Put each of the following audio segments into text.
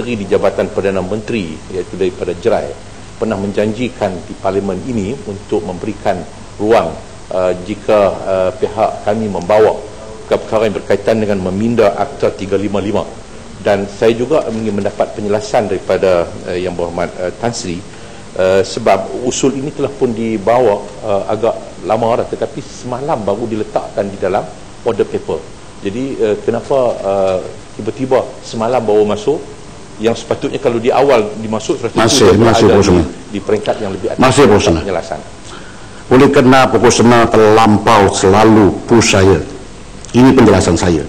menteri di Jabatan Perdana Menteri iaitu daripada Jerai pernah menjanjikan di parlimen ini untuk memberikan ruang uh, jika uh, pihak kami membawa perkara yang berkaitan dengan meminda Akta 355 dan saya juga ingin mendapat penjelasan daripada uh, yang berhormat uh, Tan Sri uh, sebab usul ini telah pun dibawa uh, agak lama dah tetapi semalam baru diletakkan di dalam order paper. Jadi uh, kenapa uh, tiba-tiba semalam baru masuk yang sepatutnya kalau di awal dimasuk masih masih ada di, di peringkat yang lebih atas masih penjelasan. Oleh kerana proporsional terlampau selalu push saya. Ini penjelasan saya.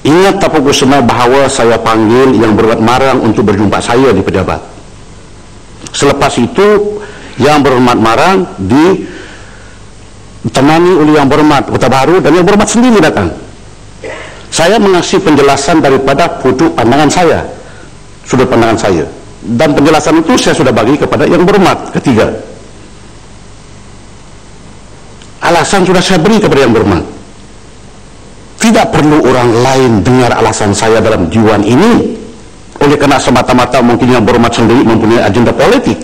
Ingat tak proporsional bahawa saya panggil yang berbuat marang untuk berjumpa saya di pejabat? Selepas itu yang berhormat marang di temani oleh yang berhormat kota baru dan yang berhormat sendiri datang saya mengasih penjelasan daripada puduk pandangan saya. Sudut pandangan saya. Dan penjelasan itu saya sudah bagi kepada yang berhormat ketiga. Alasan sudah saya beri kepada yang berhormat. Tidak perlu orang lain dengar alasan saya dalam jiwan ini. Oleh kerana semata-mata mungkin yang berhormat sendiri mempunyai agenda politik.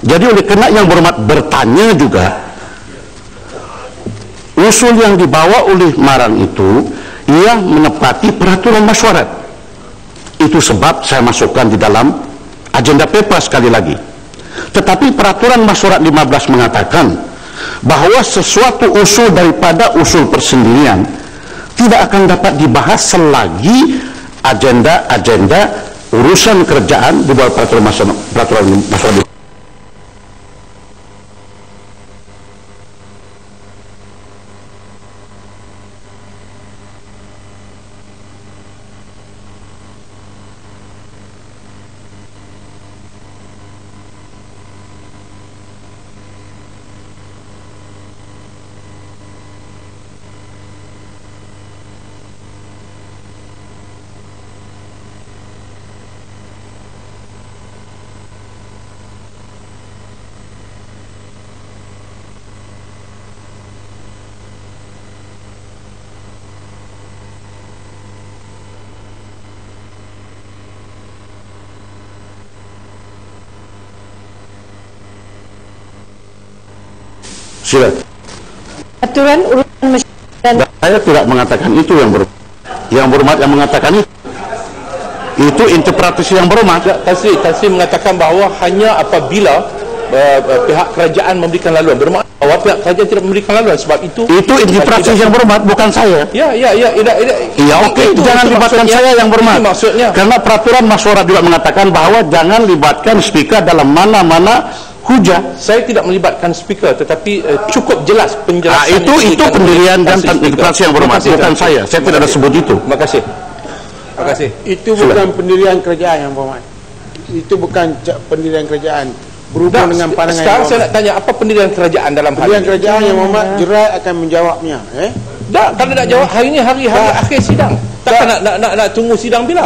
Jadi oleh kerana yang berhormat bertanya juga usul yang dibawa oleh Marang itu yang menepati peraturan masyarakat itu sebab saya masukkan di dalam agenda paper sekali lagi. Tetapi peraturan masyarakat 15 mengatakan bahawa sesuatu usul daripada usul persendirian tidak akan dapat dibahas selagi agenda-agenda urusan kerjaan di bawah peraturan masyarakat Sila. Aturan urusan masyarakat. Saya tidak mengatakan itu yang ber yang berhormat yang mengatakan itu. Itu interpretasi yang berhormat. Tasri, Tasri mengatakan bahawa hanya apabila uh, uh, pihak kerajaan memberikan laluan. Bermakna bahawa pihak kerajaan tidak memberikan laluan sebab itu. Itu interpretasi yang berhormat bukan saya. Ya, ya, ya. Ya, ya, ya okey. Jangan itu libatkan saya yang berhormat. maksudnya. Karena peraturan masyarakat juga mengatakan bahawa jangan libatkan speaker dalam mana-mana hujah saya tidak melibatkan speaker tetapi uh, cukup jelas penjelasan ah, itu itu pendirian dan interpretasi yang berhormat bukan saya. Saya tidak ada sebut itu. Terima kasih. Terima kasih. Itu bukan pendirian kerajaan yang berhormat. Itu bukan pendirian kerajaan. Berhubung dengan pandangan sekarang saya nak tanya apa pendirian kerajaan dalam hal pendirian kerajaan yang berhormat jerai akan menjawabnya eh? Tak kalau nak jawab hari ini hari hari akhir sidang. Tak nak, nak nak nak tunggu sidang bila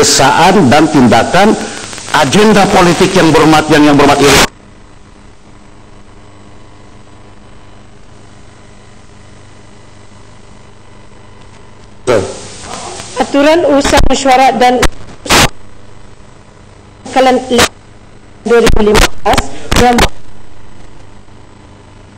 gesaan dan tindakan agenda politik yang berhormat yang yang berhormat ini. Aturan usaha mesyuarat dan kalian 2015 yang